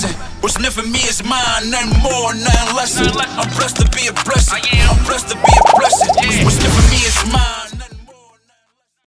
blessing. What's sniffing me is mine, nothing more, nothing less. I'm blessed to be a blessing. I'm blessed to be